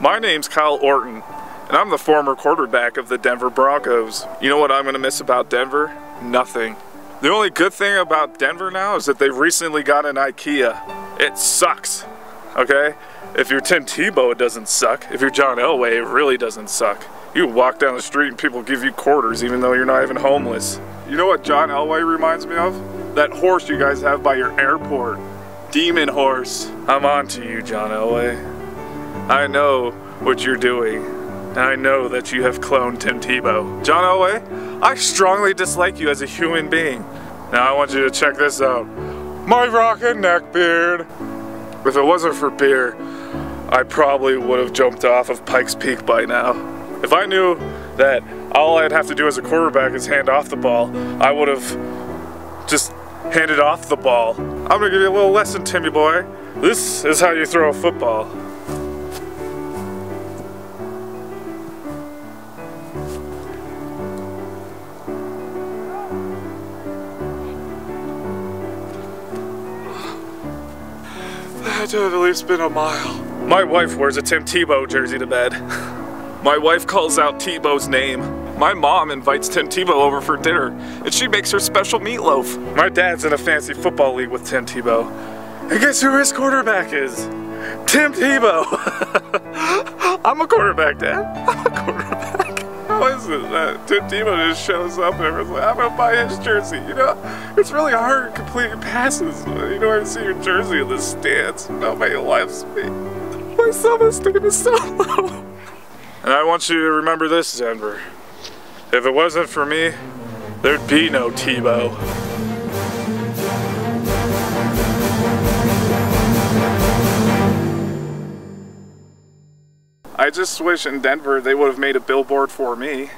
My name's Kyle Orton, and I'm the former quarterback of the Denver Broncos. You know what I'm going to miss about Denver? Nothing. The only good thing about Denver now is that they've recently got an IKEA. It sucks, okay? If you're Tim Tebow, it doesn't suck. If you're John Elway, it really doesn't suck. You walk down the street and people give you quarters even though you're not even homeless. You know what John Elway reminds me of? That horse you guys have by your airport. Demon horse. I'm on to you, John Elway. I know what you're doing. And I know that you have cloned Tim Tebow. John Elway, I strongly dislike you as a human being. Now I want you to check this out. My rockin' neck beard. If it wasn't for beer, I probably would have jumped off of Pikes Peak by now. If I knew that all I'd have to do as a quarterback is hand off the ball, I would have just handed off the ball. I'm gonna give you a little lesson, Timmy boy. This is how you throw a football. Had to have at least been a mile. My wife wears a Tim Tebow jersey to bed. My wife calls out Tebow's name. My mom invites Tim Tebow over for dinner, and she makes her special meatloaf. My dad's in a fancy football league with Tim Tebow. And guess who his quarterback is? Tim Tebow! I'm a quarterback, Dad. It that Tim Tebow just shows up and everyone's like, I'm gonna buy his jersey? You know, it's really hard completing passes. You know, I see your jersey in the stands. Nobody loves me. My self-esteem is so low. And I want you to remember this, Denver. If it wasn't for me, there'd be no Tebow. I just wish in Denver they would have made a billboard for me.